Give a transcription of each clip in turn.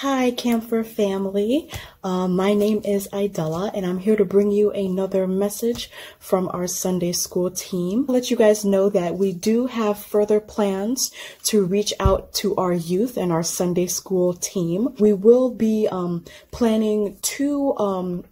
Hi, Camphor family. Um, my name is Idella, and I'm here to bring you another message from our Sunday school team. I'll let you guys know that we do have further plans to reach out to our youth and our Sunday school team. We will be um, planning two um,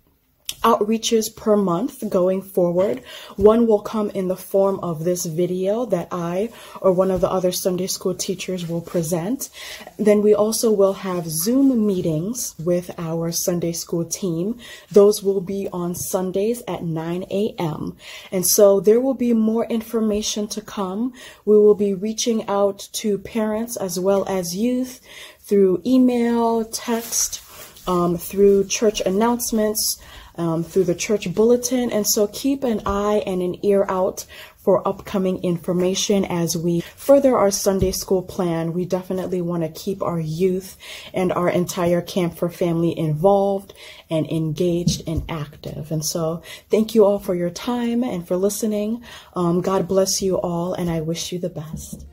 outreaches per month going forward. One will come in the form of this video that I or one of the other Sunday school teachers will present. Then we also will have Zoom meetings with our Sunday school team. Those will be on Sundays at 9 a.m. And so there will be more information to come. We will be reaching out to parents as well as youth through email, text, um, through church announcements, um, through the church bulletin. And so keep an eye and an ear out for upcoming information as we further our Sunday school plan. We definitely want to keep our youth and our entire Camphor family involved and engaged and active. And so thank you all for your time and for listening. Um, God bless you all, and I wish you the best.